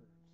workers